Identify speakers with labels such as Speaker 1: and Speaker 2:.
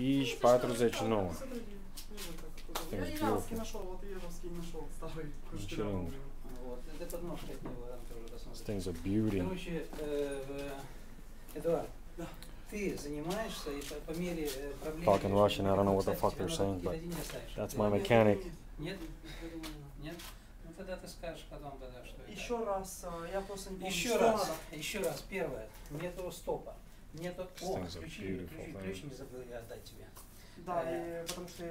Speaker 1: Iși 49.
Speaker 2: Я
Speaker 1: Так,
Speaker 2: ивановский
Speaker 1: ёлки.
Speaker 2: нашел, вот ивановский нашел, старый.
Speaker 1: Ничего не.
Speaker 3: Вот. Это подножка от него, там тоже
Speaker 1: This
Speaker 3: посмотрите.
Speaker 1: thing's a beauty.
Speaker 3: Короче, э, в- Эдуард,
Speaker 2: Да.
Speaker 3: ты занимаешься и по, по мере э, проблем...
Speaker 1: Talking Russian, I don't know what the fuck they're saying, but That's my mechanic.
Speaker 3: Нет? Нет? Ну тогда ты скажешь потом тогда, что это.
Speaker 2: Еще раз, а, я просто не помню,
Speaker 3: Еще
Speaker 2: что
Speaker 3: раз,
Speaker 2: надо.
Speaker 3: еще раз. Первое, нету стопа. Мне
Speaker 1: тут, о,
Speaker 3: ключи, ключи, ключи не забыли отдать тебе.
Speaker 2: Да,
Speaker 3: э,
Speaker 2: и потому что